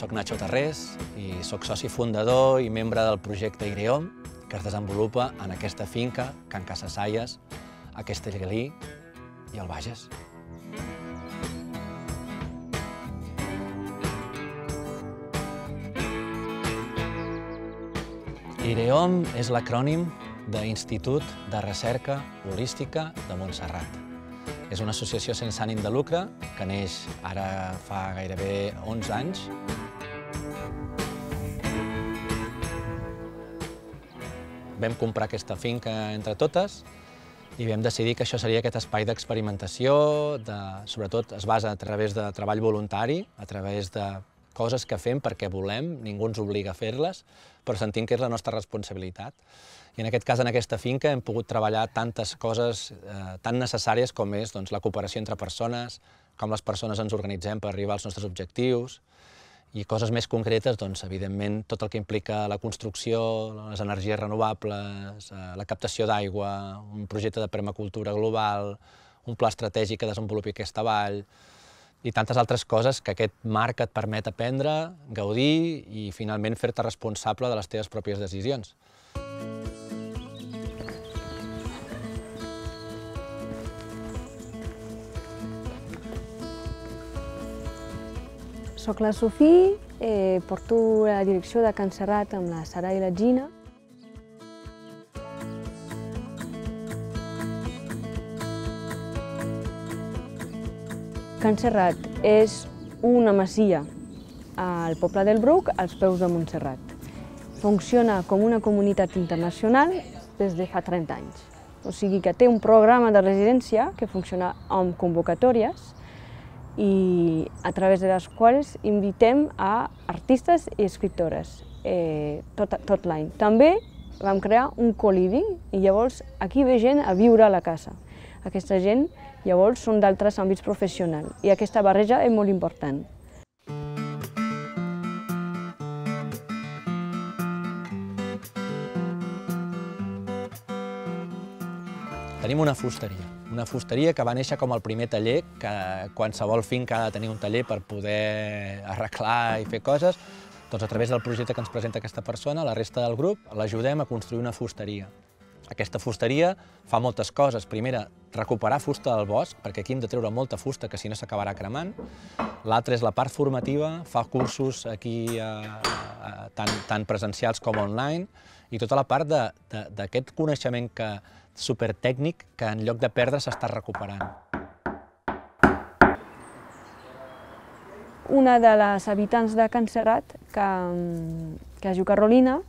soc Nacho Tarrés i sóc soci fundador i membre del projecte Ireom, que es desenvolupa en aquesta finca, Can Casasalles, a Castellgalí i al Bages. IREOM és l'acrònim d'Institut de Recerca Holística de Montserrat. És una associació sense ànim de lucre que neix ara fa gairebé 11 anys. Vam comprar aquesta finca entre totes i vam decidir que això seria aquest espai d'experimentació, de, sobretot es basa a través de treball voluntari, a través de coses que fem perquè volem, ningú ens obliga a fer-les, però sentim que és la nostra responsabilitat. I en aquest cas, en aquesta finca, hem pogut treballar tantes coses eh, tan necessàries com és doncs, la cooperació entre persones, com les persones ens organitzem per arribar als nostres objectius, i coses més concretes, doncs, evidentment, tot el que implica la construcció, les energies renovables, eh, la captació d'aigua, un projecte de permacultura global, un pla estratègic que desenvolupi aquesta vall, i tantes altres coses que aquest marc et permet aprendre, gaudir i finalment fer-te responsable de les teves pròpies decisions. Soc la Sofí, eh, porto la direcció de Can Serrat amb la Sara i la Gina. Can Serrat és una masia al poble del Bruc, als peus de Montserrat. Funciona com una comunitat internacional des de fa 30 anys. O sigui que té un programa de residència que funciona amb convocatòries i a través de les quals invitem a artistes i escriptores eh, tot, tot l'any. També vam crear un co-living i llavors aquí ve gent a viure a la casa. Aquesta gent llavors són d'altres àmbits professionals i aquesta barreja és molt important. Tenim una fusteria, una fusteria que va néixer com el primer taller, que qualsevol finca ha de tenir un taller per poder arreglar i fer coses, doncs a través del projecte que ens presenta aquesta persona, la resta del grup, l'ajudem a construir una fusteria. Aquesta fusteria fa moltes coses. Primera, recuperar fusta del bosc, perquè aquí hem de treure molta fusta que si no s'acabarà cremant. L'altra és la part formativa, fa cursos aquí eh, eh, tant, tant presencials com online, i tota la part d'aquest coneixement que, supertècnic que en lloc de perdre s'està recuperant. Una de les habitants de Can Serrat, que, que es diu Carolina,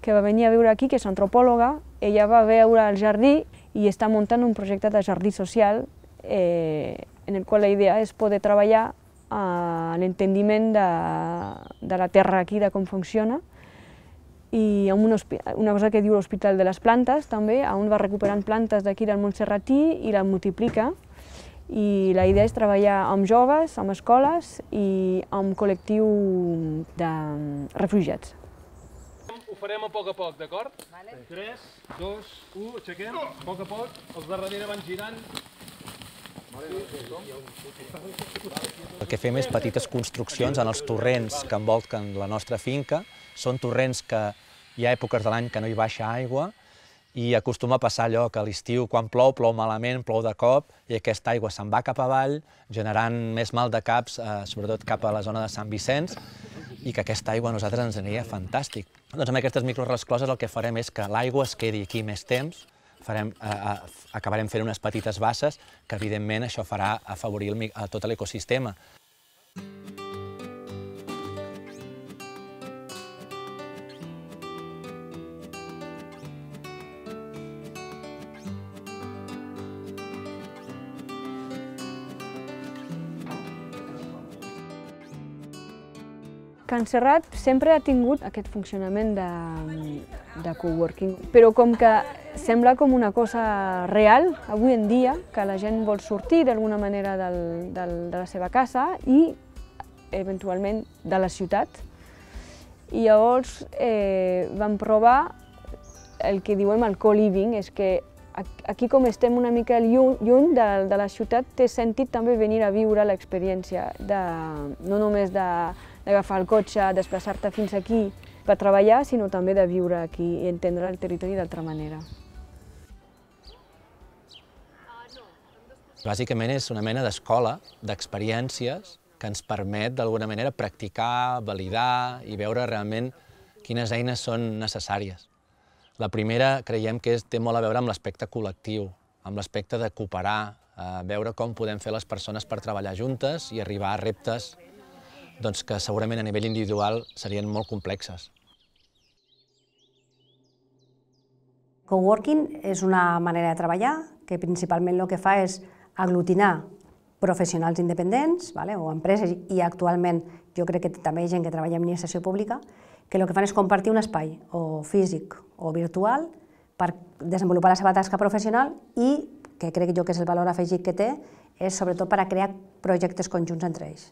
que va venir a viure aquí, que és antropòloga, ella va veure el jardí i està muntant un projecte de jardí social eh, en el qual la idea és poder treballar a l'entendiment de, de la terra aquí, de com funciona, i amb un una cosa que diu l'Hospital de les Plantes també, on va recuperant plantes d'aquí del Montserratí i la multiplica. I la idea és treballar amb joves, amb escoles i amb col·lectiu de refugiats farem a poc a poc, d'acord? Vale. 3, 2, 1, aixequem, a poc a poc, els de darrere van girant. El que fem és petites construccions en els torrents que envolten la nostra finca. Són torrents que hi ha èpoques de l'any que no hi baixa aigua i acostuma a passar allò que a l'estiu, quan plou, plou malament, plou de cop, i aquesta aigua se'n va cap avall, generant més mal de caps, eh, sobretot cap a la zona de Sant Vicenç, i que aquesta aigua a nosaltres ens aniria fantàstic. Doncs amb aquestes microrescloses el que farem és que l'aigua es quedi aquí més temps, farem, eh, eh, acabarem fent unes petites basses que evidentment això farà afavorir el, a tot l'ecosistema. Can Serrat sempre ha tingut aquest funcionament de, de coworking, però com que sembla com una cosa real avui en dia, que la gent vol sortir d'alguna manera del, del, de la seva casa i eventualment de la ciutat. I llavors eh, vam provar el que diuen el co-living, és que aquí com estem una mica lluny, lluny de, de la ciutat, té sentit també venir a viure l'experiència, no només de d'agafar el cotxe, desplaçar-te fins aquí per treballar, sinó també de viure aquí i entendre el territori d'altra manera. Bàsicament és una mena d'escola d'experiències que ens permet d'alguna manera practicar, validar i veure realment quines eines són necessàries. La primera creiem que és, té molt a veure amb l'aspecte col·lectiu, amb l'aspecte de cooperar, eh, veure com podem fer les persones per treballar juntes i arribar a reptes doncs, que segurament a nivell individual serien molt complexes. Coworking és una manera de treballar que principalment el que fa és aglutinar professionals independents vale, o empreses i actualment jo crec que també hi ha gent que treballa en administració pública que el que fan és compartir un espai o físic o virtual per desenvolupar la seva tasca professional i, que crec jo que és el valor afegit que té, és sobretot per a crear projectes conjunts entre ells.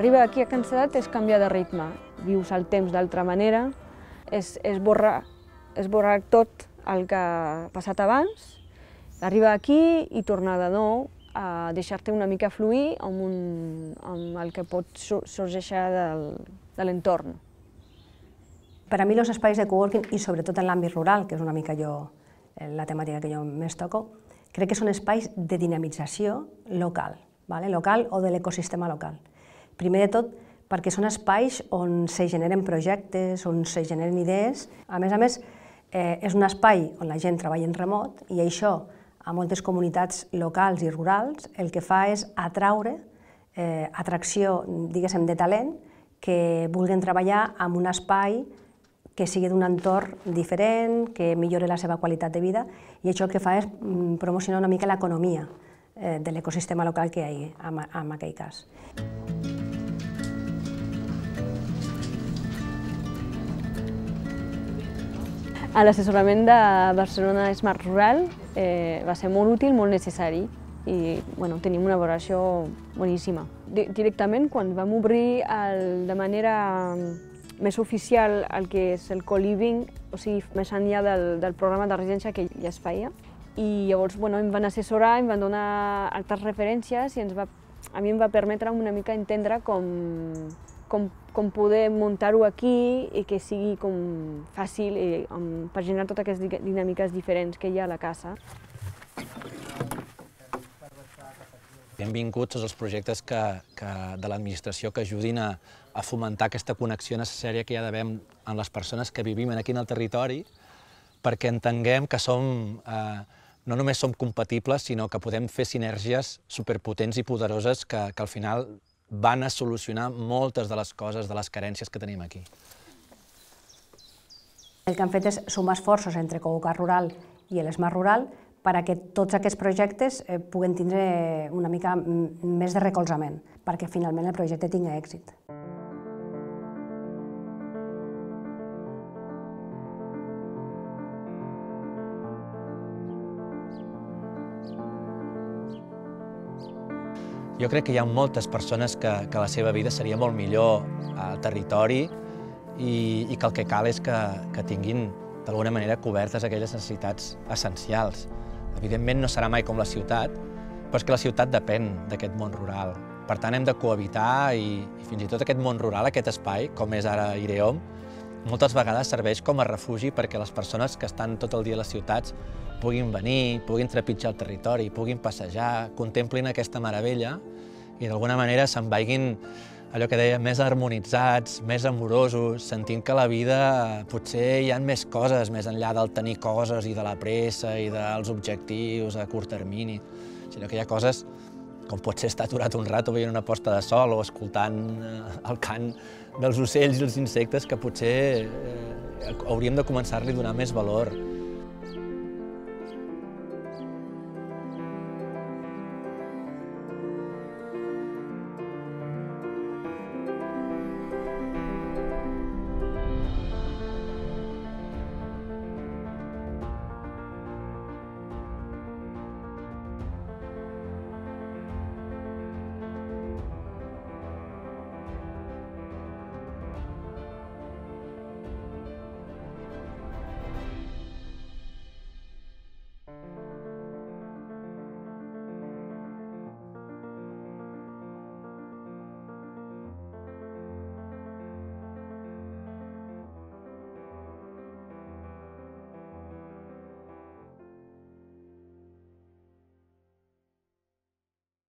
Arribar aquí a Can Sedat és canviar de ritme. Vius el temps d'altra manera, és, és, borrar, és borrar tot el que ha passat abans, arribar aquí i tornar de nou a deixar-te una mica fluir amb, un, amb el que pot sorgeixar del, de l'entorn. Per a mi els espais de coworking, i sobretot en l'àmbit rural, que és una mica jo, eh, la temàtica que jo més toco, crec que són espais de dinamització local, vale? local o de l'ecosistema local. Primer de tot, perquè són espais on se generen projectes, on se generen idees. A més a més, eh, és un espai on la gent treballa en remot i això, a moltes comunitats locals i rurals, el que fa és atraure eh, atracció, diguéssim, de talent que vulguin treballar en un espai que sigui d'un entorn diferent, que millori la seva qualitat de vida, i això el que fa és mm, promocionar una mica l'economia eh, de l'ecosistema local que hi ha en, en aquell cas. L'assessorament de Barcelona Smart Rural eh, va ser molt útil, molt necessari i bueno, tenim una valoració boníssima. Directament, quan vam obrir el, de manera més oficial el que és el co-living, o sigui, més enllà del, del programa de residència que ja es feia, i llavors bueno, em van assessorar, em van donar altres referències i ens va, a mi em va permetre una mica entendre com, com, com poder muntar-ho aquí i que sigui com fàcil i, um, per generar totes aquestes dinàmiques diferents que hi ha a la casa. Benvinguts tots els projectes que, que, de l'administració que ajudin a, a fomentar aquesta connexió necessària que hi ha d'haver amb les persones que vivim aquí en el territori perquè entenguem que som, eh, no només som compatibles, sinó que podem fer sinergies superpotents i poderoses que, que al final van a solucionar moltes de les coses, de les carències que tenim aquí. El que han fet és sumar esforços entre Covocar Rural i l'ESMAR Rural per a que tots aquests projectes eh, puguen tindre una mica més de recolzament, perquè finalment el projecte tingui èxit. Jo crec que hi ha moltes persones que, que la seva vida seria molt millor al territori i, i que el que cal és que, que tinguin d'alguna manera cobertes aquelles necessitats essencials. Evidentment no serà mai com la ciutat, però és que la ciutat depèn d'aquest món rural. Per tant, hem de cohabitar i, i fins i tot aquest món rural, aquest espai, com és ara Ireom, moltes vegades serveix com a refugi perquè les persones que estan tot el dia a les ciutats puguin venir, puguin trepitjar el territori, puguin passejar, contemplin aquesta meravella i d'alguna manera se'n vagin allò que deia, més harmonitzats, més amorosos, sentint que la vida potser hi ha més coses més enllà del tenir coses i de la pressa i dels objectius a curt termini, sinó que hi ha coses com pot ser estar aturat un rato veient una posta de sol o escoltant eh, el cant dels ocells i els insectes que potser eh, hauríem de començar-li a donar més valor.